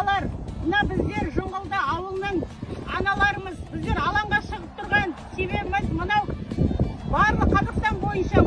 аналар мына біздер жыңғылды ауылының аналарымыз біздер алаңға шығып тұрған себебіміз мынау барлық қазақстан бойынша